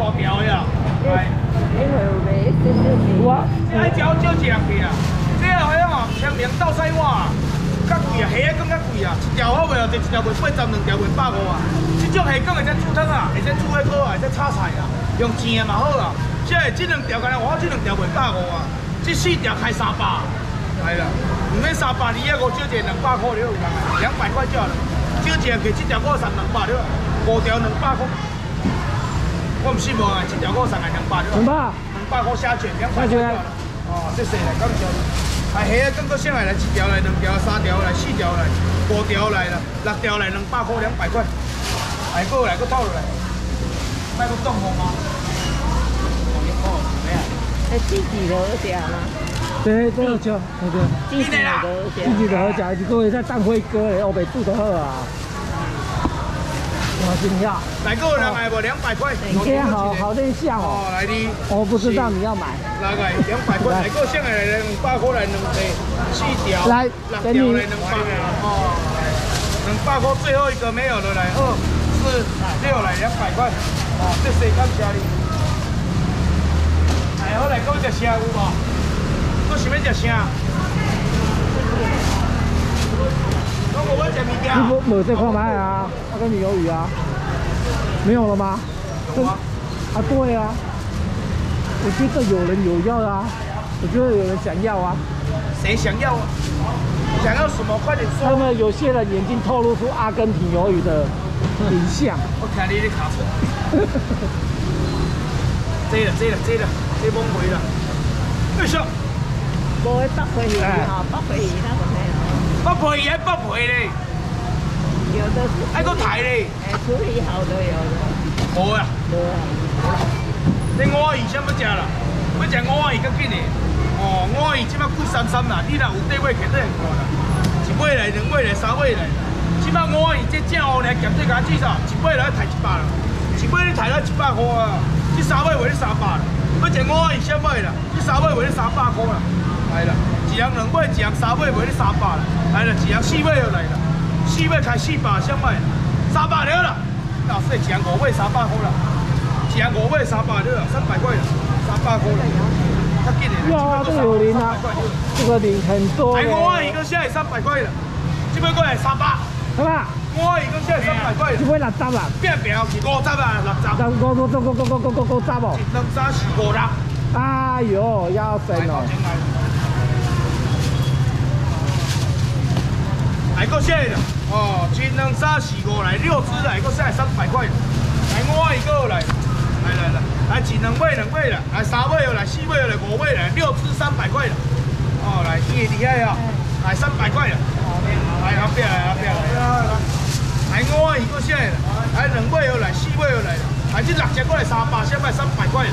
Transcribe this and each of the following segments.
五条的啊。来，因为有卖一些些哇，爱招少一人去啊。这个迄哦，千零斗西碗，较贵啊，虾更较贵啊。一条好卖哦，就一条卖八十，两条卖百五啊。这种虾更会使煮汤啊，会使煮火锅啊，会使炒菜啊，用煎的嘛好啊。这这两条干我这两条卖百五啊，这四条开三百。系啦，唔免三百二啊，五少一两百块了，两百块就好了。少一个去，这条我送两百了，五条两百块。我唔是无啊，一条我送来两百了。怎么办？两百块下卷，两百块。哦，谢谢来，感谢。啊，虾啊，更个上来来一条来，两条、三条来，四条来，五条来了，六条来，两百块，两百块。来过来，过套落来。卖不动红吗？哎，自己的而且吗？对，这个就那个自己的而且。自己的好食，一个月在当辉哥的，我袂煮得好啊。我惊讶，来个人来无两百块。你今天好好哦，哦。来你。我不知道你要买，来个两百块，来个上来两百块来两个四条，来六给你条来两百哦，两百块最后一个没有了来二四六来两百块，哦，这谁感谢你？哎，好来，搁要食啥有无？搁想要食啥？师傅没这块卖啊，那个牛鱼啊，没有了吗？有吗？啊，对啊，我觉得有人有要啊，我觉得有人想要啊。谁想要啊？想要什么？快点说他说！们有些人眼睛透露出阿根廷鱿鱼的影像。我看你的卡车。这了，这了，这了，这崩回了。哎呀！无的北回鱼吼，北回鱼那个不赔也不赔你。有的。个台呢？处理好的有的。好呀。对。你我阿姨不讲了，不讲我阿更紧呢。哦，我阿姨即马苦心啦，你若有地位，肯定过啦。一尾来，两尾来，三尾来。即马我阿姨正乌呢，咸水甲煮啥？一尾来抬一百啦，一尾你抬了一百块啊，即三尾卖你三百啦。不讲我阿先卖啦，即三尾卖你三百块啦，来啦。人两尾，一人三尾卖你三百啦。来啦，一人四尾就来啦，四尾开四百先买，三百了啦。老师，一人五尾三百块啦。一人五尾三百了，三百块了，三百块了，较紧的。哇，这个有鳞啊，这个鳞很多哎，嘞。五仔鱼个现在三百块了，这边过来三百，好吧，五仔鱼个现在三百块了这，尾六十啦，变表是五十啊，六十，十五五五五五五五五十哦。一两三四五六，哎呦，要神哦！来个蟹的，哦，一两三四五来六只来个蟹三百块，来我一个来，来来来，来一两尾两尾了，来三尾又来，四尾又来，五尾来，六只三百块了，哦，来厉厉害啊，来三百块了。来后壁来后壁来，来我一个蟹的，来两尾又来，四尾又来了，来这六只过来三百，先卖三百块了。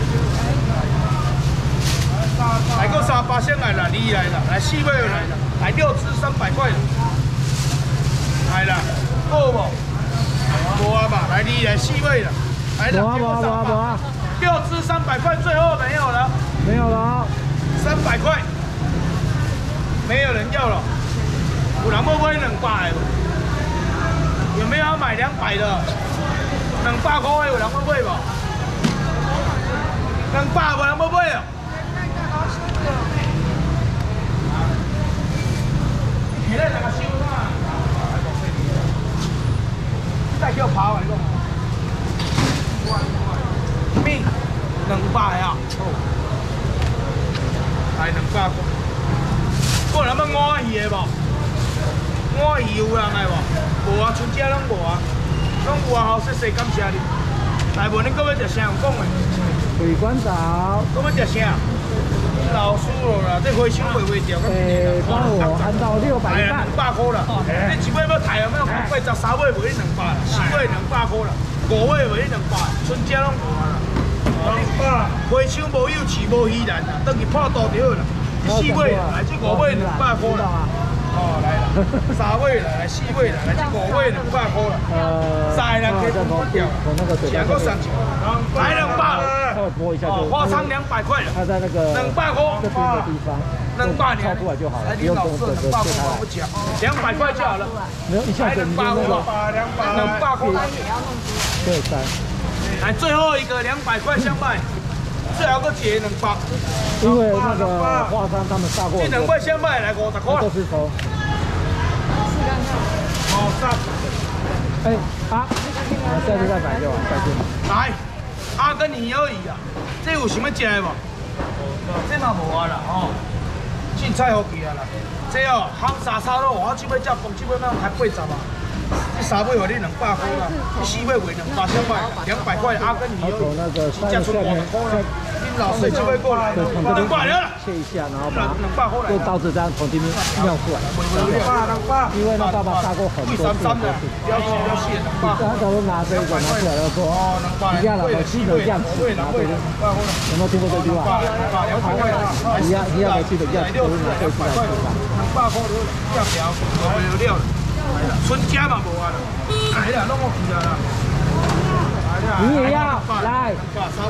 来个三八先来了，你来了，来四尾又来了，来六只三百块了，来了，够不？无啊吧，来你来四尾了，来两只无啊无啊无啊无啊，六只三百块，最后没有了，没有了哦。三百块，没有人要了，有人要买两百？有没有要买两百的？两百块的有人要买不？两百有人要买啊？要跑啊！你讲，命能败啊，还能败？过来问？安逸的不？有人来？无啊，春节拢无啊，拢无啊，好细细感谢你。大部分恁哥要听谁讲的？桂冠道。哥要？老输了啦，这回收袂袂掉，咁诶，帮我按到六百块，两。百块啦！你一尾要抬有没有？八十三尾卖两百，四尾两百块啦，五尾卖两百，春节拢无啊啦。两百，回收无有市无稀烂啦，等于破肚着啦。四尾啦，来这五尾两百块啦。哦，来了，三尾啦，来四尾啦，来这五尾两百块了。呃，三人可以再从掉，两个三千，来两百，稍微拨一下就，。花仓两百块了，它在那个两百块这边的地方，两百就好了，不用你老色从整个两百块切开来。我不讲，两百块就好了。没有一下子你就那个两百，两百块。对三，来最后一个两百块香拜，最后个结两百，因为那个华山他们杀过这两百先卖来五十块都，是从哦三，哎啊，我下次再买就好，再见。来，阿根尼而已啊，这有想要食的无？这嘛无啊啦，吼，凊彩好去啊啦，这哦夯沙沙咯，我即尾只蹦，即尾咱还八十啊。这三尾互你两百块啦，这四尾卖两百香拜，两百块阿根尼而已。还有那个这出五十块啦，恁老师这位过来，对，从这两百了切一下，然后把两百块来用。刀子这样从这边尿出来。因为那爸爸杀过很多次，不要细，不要细，两百。他都拿这个拿出来了说，哦，两百。一样了，我七个样子拿这个，有没有听过这句话？一样一样的七个样子都是拿这个出来吃的。两百块都价条，我没有料了。春家嘛无弄我去啦啦。你也要来，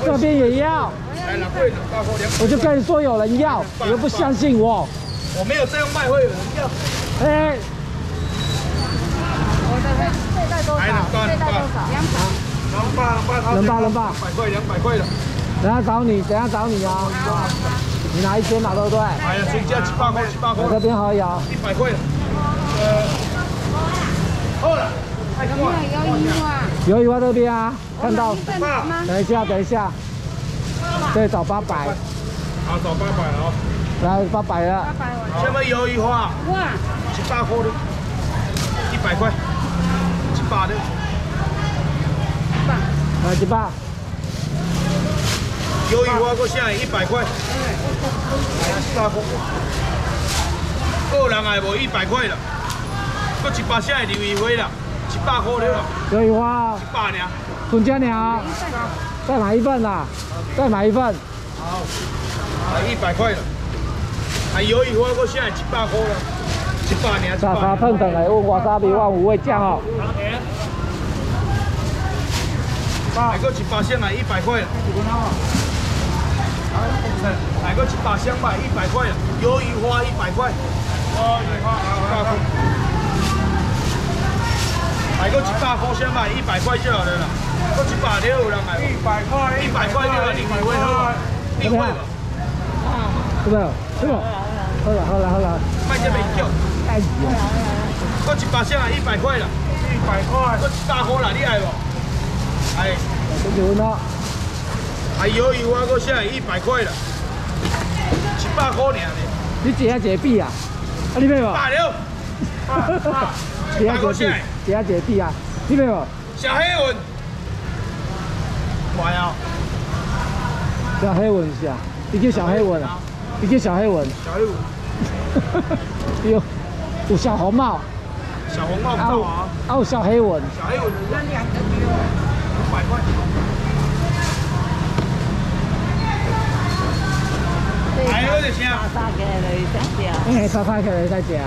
这边也要。我就跟你说有人要，你又不相信我。我没有这样卖，会有人要。哎，我的最大多少？最大多少？两百。两百两百，能吧能吧百块两百块的。等下找你，等下找你啊。你拿一千嘛，对不对？哎呀，谁家七八块七八块我，这边好有，一百块好了，太有没有有鱼啊？有一万这边啊，看到。等一下，等一下，对，找八百，好，找八百哦。来八百八了，百我。什么鱿鱼花？哇，七百块的，一百块，七百的。来几百，鱿鱼花个现在一百块，哎呀，七百块。个人还无一百块了，个一百现在鱿鱼花啦，七百块了，有一花，一百呢。孙家娘，再买一份啦，再买一份，好，啊，一百块了。啊，鱿鱼花个现在七百块了，一百呢，一沙沙。碰等来问瓦沙比万五味酱哦，来个一百箱买一百块了。来个一百箱买，一百块了。鱿鱼花一百块。鱿鱼花一百块。来个一百块先买，一百块就好了啦。个一百了有人来。一百块，一百块就好，你会好？你会吧？是不是？好了好了好了，卖这边叫。太急了，个一百箱啊，一百块啦。一百块。个一百块啦，你爱无？哎，这就呢，啊鱿鱼花个现在一百块了，一百块尔呢。你一下一个币啊，啊你买无？大了。一下一个币，一下一个币啊，你买无？小黑文，乖啊，小黑文是啊，你叫小黑文啊，你叫小黑文，小黑文，有有小红帽，小红帽不啊。有到啊，啊有小黑文，小黑文。那两个五百块，还有一些啊。哎，炒菜起来再食。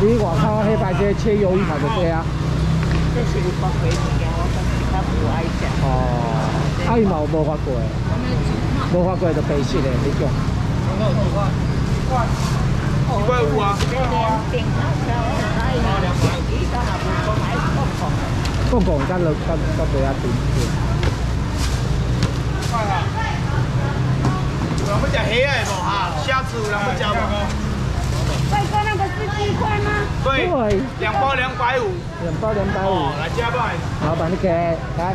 你外口迄摆这切鱿鱼嘛就对啊。这是北回物件，我讲其他不爱食。哦，啊伊嘛有无发过的，无发过就白色的那种。一块五啊。公公咱落咱咱不要停。快啊！有人要吃虾的无哈？虾子有人要吃无？帅哥，那个是鸡对对，两包两百五。两包两百五哦，，来加吧。老板你给来，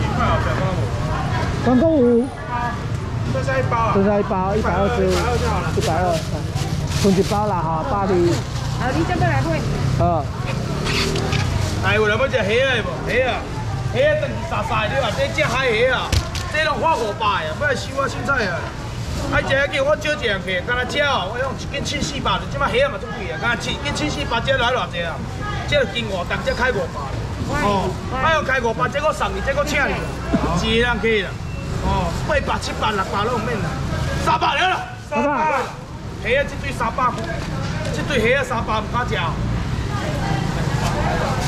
一块哦，两包五。总共五，剩下一包啊。剩下一包一百二十，一百二就好了。一百二，剩一包啦哈，巴黎，好，你这边来会。呃，哎，有人要食虾的无？虾啊，虾等沙沙的，你话这只海虾啊，这拢花五百啊，不然收我凊彩啊。啊，食迄个我少一样客，敢若只哦，我用一斤七四百，即摆虾嘛足贵啊，敢若一斤七四百，这来偌济啊？这就斤五，当这开五百。哦，哎呦，开五百，这个送你，这个请你，一个人客啦。哦，八百、七百、六百拢免啦，三百了啦。三百虾啊，这对三百块，这对虾啊三百唔敢食。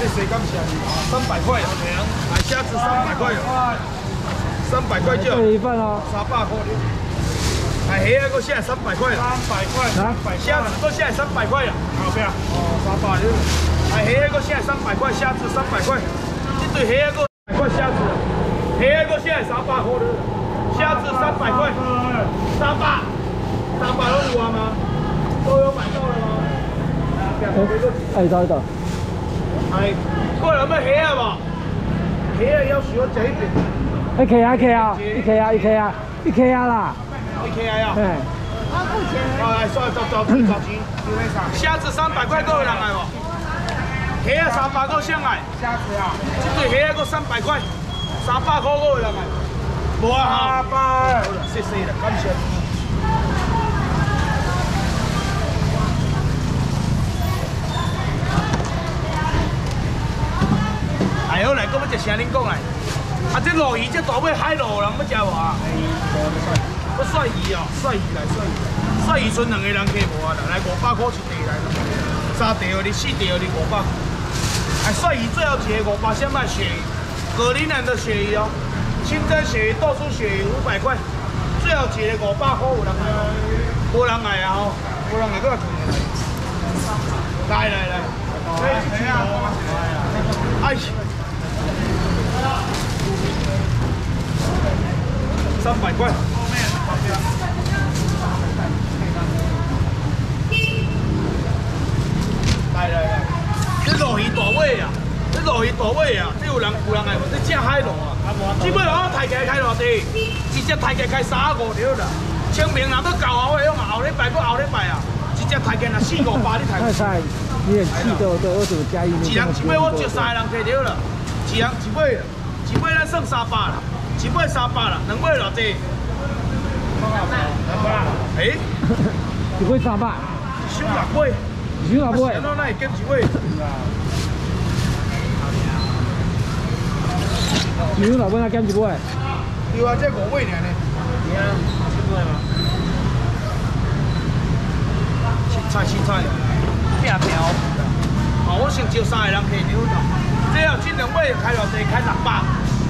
谢谢感谢，三百块，来虾子三百块，三百块就一份啊，三百块。哎，虾啊，个现在三百块，三百块，来，虾子个现在三百块了，好不要？哦，三百了。哎，黑个现在三百块，虾子三百块，一对黑个百块虾子，黑个现在三百块了，虾子三百块，三百，三百都有吗？都有买到了吗？哎，找一找。哎，过来有咩黑啊无？黑啊要需要这一边，一 K 啊，一 K 啊，一 K 啊，一 K 啊，一 K 啊啦。你看呀。哎，我付钱了。好来，算找找钱找钱，虾子三百块够有人来无？虾啊三百够上来。虾子啊，这对虾啊够三百块，三百块够有人来。无啊哈。三百。谢谢了，感谢。哎好来，搁要食啥？恁讲来。啊，这鲈鱼这大尾海鲈，人要食无啊？帅鱼哦，帅鱼来帅鱼，帅鱼剩两个人客无啊啦，来五百块一地来咯，三地哦，你四地哦，你五百。哎，帅鱼最后一个五百，先卖鳕鱼，格林兰的鳕鱼哦，清蒸鳕鱼、豆酥鳕鱼五百块，最后一个五百块有人来吗？无人来啊吼，无人来搁来囤来。来来来，哎，三百块。来来来，这鲈鱼大尾啊，这鲈鱼大尾啊，这有人有人来无？这正海鲈啊，基本上抬起来开偌低，直接抬起来开三五条啦。清明人要搞后的，用后礼拜搁后礼拜啊，直接抬起来四五八你抬。太太，你很气的，对，我怎么加一？一人一尾我招三个人摕着了，一人一尾，一尾咱算三百啦，一尾三百啦，两尾偌济？哎，一位三百，一箱六尾。一箱六尾。那那会减一位？一箱六尾那减一位？对啊，这五位尔呢。对啊，七位吗？凊彩凊彩，拼拼哦。哦，我先招三个人客着啦。这要这两尾开偌济？开六百，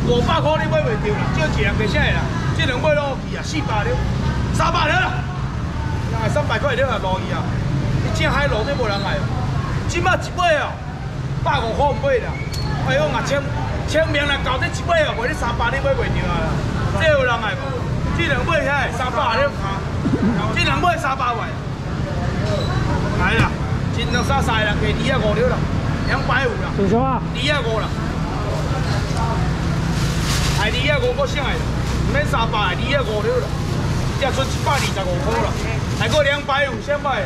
五百块你买袂着啦。招一人客啥个啦？这两尾拢有去啊，四百了，三百了啦。那三百块了啊，落去啊。你正海路这无人来哦。即摆一尾哦，百五块唔买啦。哎呦，啊签签名来搞这一尾哦，卖你三百你买袂着啊啦。这有人来无？这两尾遐三百了，这两尾三百块。来啦，真两三三个人客二啊五了啦，两百五啦。什么啊？二啊五啦。哎，二啊五我啥个？唔免三百，二啊五了啦。只剩一百二十五块啦，还过两百五先买。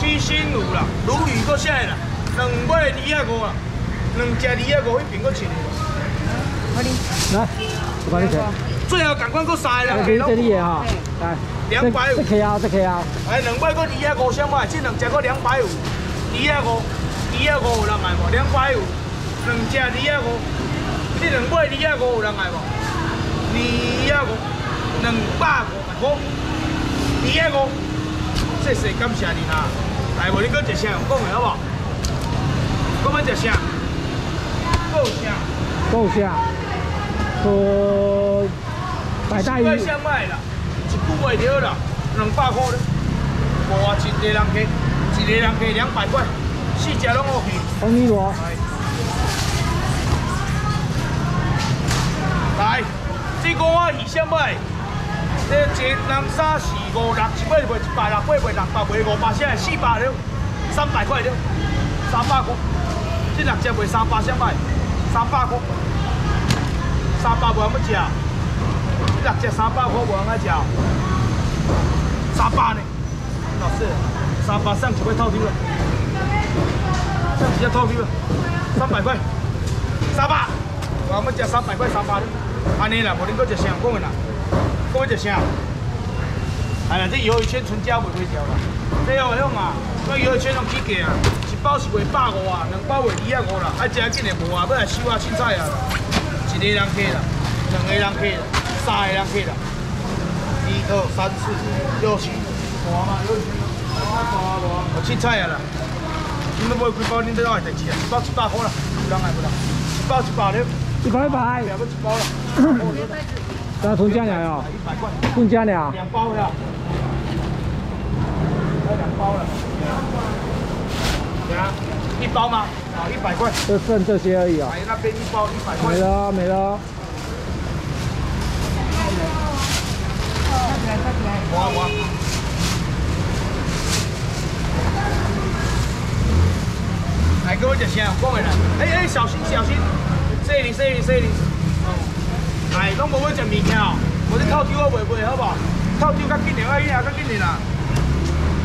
七星鱼啦，鲈鱼搁啥个啦？两百二啊五啦，两只二啊五，迄边搁一个。来，我帮你切。最后赶快搁三个人来，客这里的哈，来。两百五。这 K 啊，这 K 啊。哎，两尾搁二啊五先买，这两只搁两百五。二啊五，二啊五有人来无？两百五，两只二啊五，这两尾二啊五有人来无？二啊五，两百五十块。二啊五，谢谢感谢你啦。来，无你搁一声讲的好不好？搁要一声，够声。够下。说百大鱼。一箱卖啦，一句袂着啦，两百块咧。无啊，一个人客，一个人客两百块，四只拢 OK。红米螺。来，这个我二箱卖。这一、两、三、四、五、六，一尾卖一百六，八卖六百，卖五百，现在四百了，三百块了，三百块。这六只卖三百，先卖三百块，三百无人要食。这六只三百块无人爱食，三百呢？老师，三百上几块套丢了？上几只套丢了？三百块，三百，我们食三百块，三百了。安尼啦，无恁搁一声讲的啦。讲一声，哎呀，这鱿鱼圈存家袂几条啦。这哦向啊，这鱿鱼圈用起价啊，一包是卖百五啊，两包卖二啊五啦。啊，食紧的无啊，要来收啊凊彩啊。一个人客啦，两个人客啦，三个人客啦。一二三四六七，大嘛鱿鱼圈，大大大，我凊彩啊啦。恁要买几包，恁都爱代志啊。一包一百块啦，有人来不啦？一包一百了，一百一百。两个一包了。那囤家粮哟，一百块，囤家粮，两包了，要两包了，对啊，一包吗？好，一百块。就剩这些而已啊，哎，那边一包一百块没。了啊没了啊。我我。来，各位食啥？讲的啦。哎哎，小心小心，小心小心小心。哎，拢无要食物件哦，无你透抽我袂卖好不好？透抽较紧点，哎呀，较紧点啦。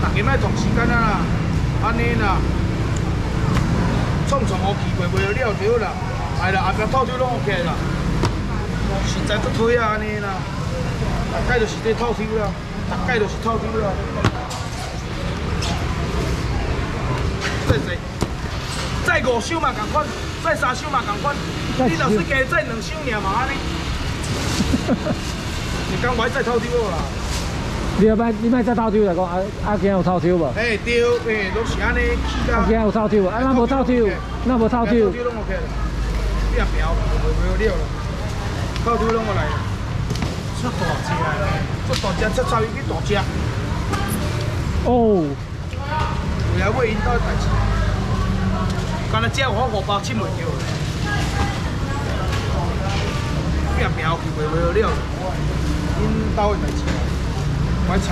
大家莫撞时间啊啦，安尼啦。创创乌气卖卖了了就好啦。哎啦，后壁透抽拢 OK 啦。实在足推啊，安尼啦。大概就是这透抽啦，大概就是透抽啦。再再再五箱嘛共款，再三箱嘛共款。你若是加再两箱尔嘛安尼。你讲我再透抽好啦。你你摆再套抽来讲，啊啊今有套抽无？啊哎对，哎都是安尼起啦。今有套抽无？啊那无套抽，那无套抽，透抽拢 OK 啦。变苗没没了了，透抽拢我来了。出大只啊！出大只，出草鱼去大只。哦，为了为因兜的代志，干那只我五包凊袂着。变苗去袂袂了，因兜的代志，我插。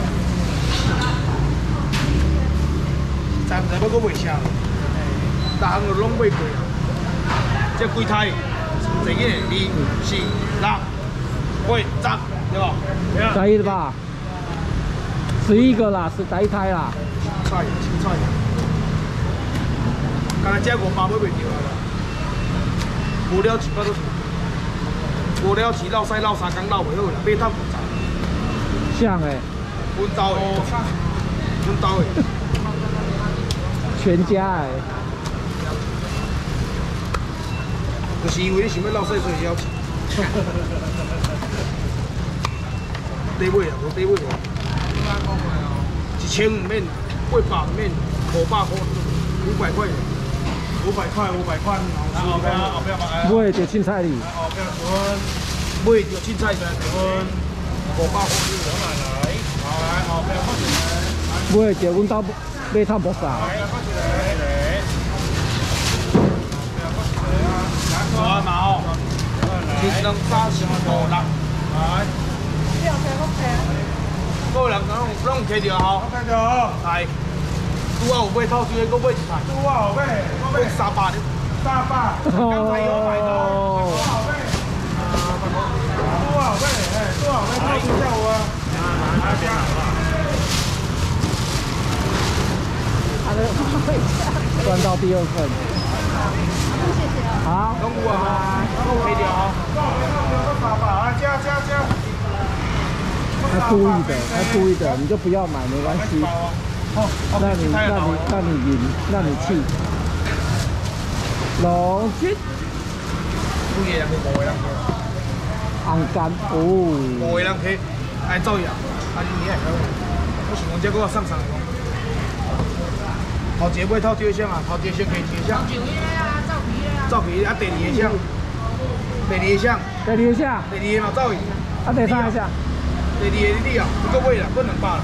知毋知要搁卖啥？逐项就拢买过啊。这几胎，一、二、四、六、八、十，对吧？可以了吧？十一个啦，是第一胎啦。菜，青菜。刚才这五包买袂着啊！无了钱我都无了钱，落屎落三工落袂好啦，买透五十。像诶、阮兜的，阮兜的，全家诶、就是因为你想要落屎，所以了钱。底尾啊，无底尾哦。一千五免，八百唔免，五百块，五百块，五百块，五百块。后边后边买，买就凊彩哩，后边分，买着凊彩的分，五百块。好来，后边放进来，买就阮兜买透木啥，好嘛哦，一两三四五六，来。各位人拢拢有摕着吼，看到，係，拄啊有買透水的，搁買一台，拄好买，我買买三百的，三百，刚才有买到，哦，好买，拄好买，哎，拄好买，套出叫我啊，赚到第二份。好，拢有啊，拢有摕着吼。三百啊，加加加，他故意的，他故意的，你就不要买，没关系。哦，让你让你让你赢，让你去。龙君有个人去，无个人去，昂干无哦，个人去，爱走呀，啊你爱我想讲这个我送上来讲，头一个买透水箱啊，头一个先加一个箱，照片啊，第二个箱，第二个箱，再留一下，第二嘛走去。啊，再上一下。第二个你啊，你搁买啦，搁两百啦。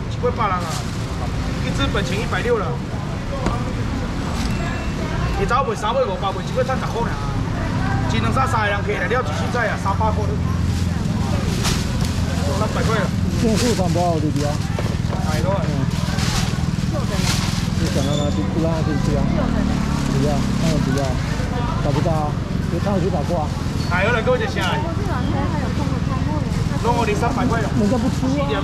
一尾百人啊，一支本钱一百六了。你早卖三百五百，卖一尾赚十块尔。一两三三个人客来了，一凊彩啊，三百块了。六百块了，现在市场不好，对不对啊？哎多啊！你想让他去，不让他进去啊？不要，当然不要，找不到啊，就他们去找过啊，哎，我来给我一下来，拢我你三百块了，人家不出四啊。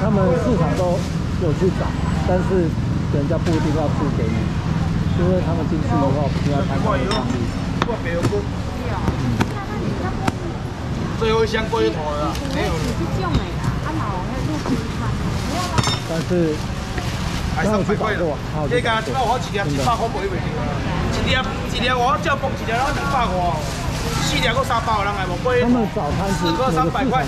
他们市场都有去找，但是人家不一定要付给你，因为他们进去的话不要谈他们的商利。我没有过。最后一箱过一头了，没有了。但是还三百块了。这个我一粒一百块买袂着，一粒一粒我照磅一粒拢两百块，四粒搁三包，人还无买。他们早餐是四个三百块。